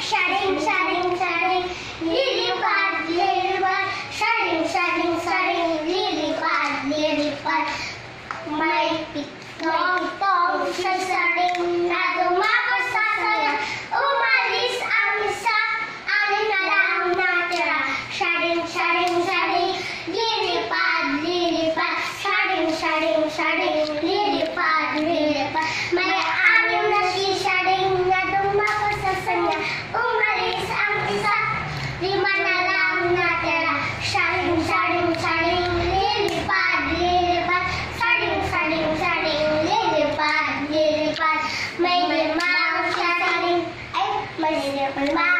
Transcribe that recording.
Si sharing, Yang.